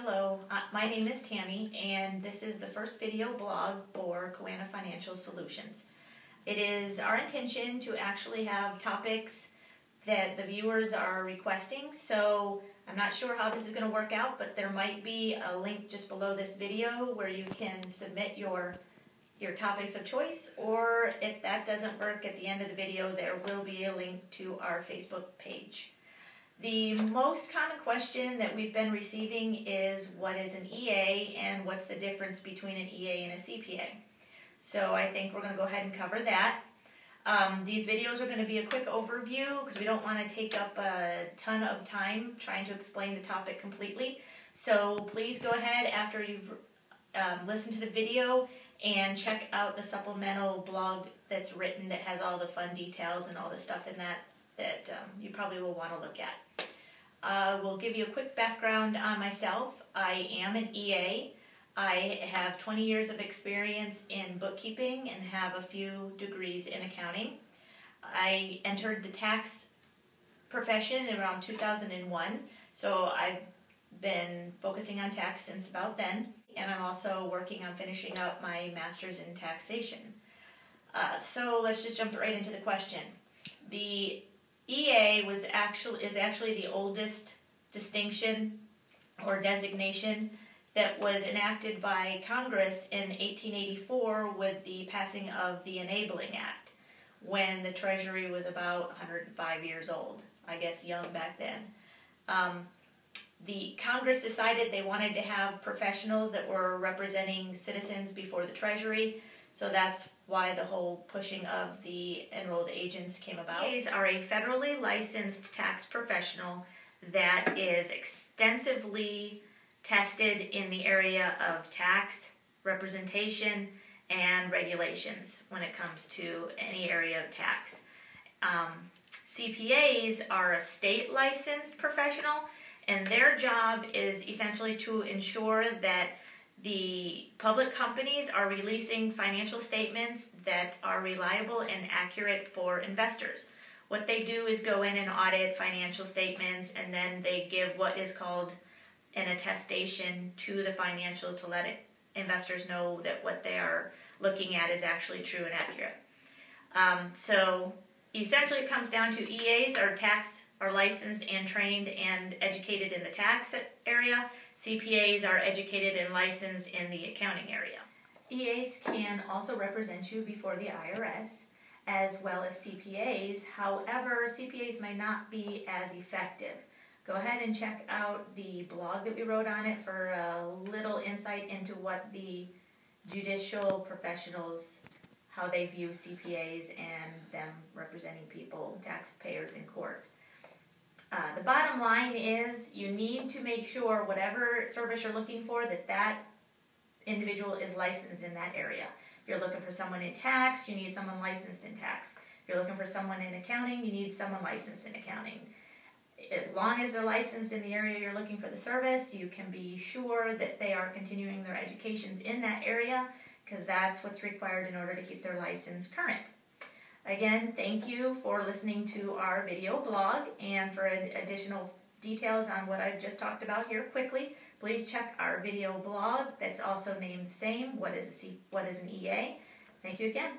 Hello, uh, my name is Tammy, and this is the first video blog for Coannah Financial Solutions. It is our intention to actually have topics that the viewers are requesting, so I'm not sure how this is going to work out, but there might be a link just below this video where you can submit your your topics of choice, or if that doesn't work at the end of the video, there will be a link to our Facebook page. The most common question that we've been receiving is what is an EA and what's the difference between an EA and a CPA. So I think we're going to go ahead and cover that. Um, these videos are going to be a quick overview because we don't want to take up a ton of time trying to explain the topic completely. So please go ahead after you've um, listened to the video and check out the supplemental blog that's written that has all the fun details and all the stuff in that that um, you probably will want to look at. Uh, will give you a quick background on myself. I am an EA. I have 20 years of experience in bookkeeping and have a few degrees in accounting. I entered the tax profession around 2001, so I've been focusing on tax since about then, and I'm also working on finishing up my master's in taxation. Uh, so let's just jump right into the question. The Was actually is actually the oldest distinction or designation that was enacted by Congress in 1884 with the passing of the Enabling Act when the Treasury was about 105 years old. I guess young back then. Um, the Congress decided they wanted to have professionals that were representing citizens before the Treasury, so that's why the whole pushing of the enrolled agents came about. These are a federally licensed tax professional that is extensively tested in the area of tax representation and regulations when it comes to any area of tax. Um, CPAs are a state licensed professional, and their job is essentially to ensure that the public companies are releasing financial statements that are reliable and accurate for investors. What they do is go in and audit financial statements and then they give what is called an attestation to the financials to let it, investors know that what they are looking at is actually true and accurate. Um, so essentially it comes down to EAs are tax are licensed and trained and educated in the tax area CPAs are educated and licensed in the accounting area. EAs can also represent you before the IRS as well as CPAs. However, CPAs may not be as effective. Go ahead and check out the blog that we wrote on it for a little insight into what the judicial professionals, how they view CPAs and them representing people, taxpayers in court. Line is you need to make sure whatever service you're looking for that that individual is licensed in that area. If you're looking for someone in tax, you need someone licensed in tax. If you're looking for someone in accounting, you need someone licensed in accounting. As long as they're licensed in the area you're looking for the service, you can be sure that they are continuing their educations in that area because that's what's required in order to keep their license current. Again, thank you for listening to our video blog and for additional details on what I've just talked about here quickly, please check our video blog that's also named the same, What is, a C, what is an EA? Thank you again.